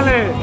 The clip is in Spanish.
Dale.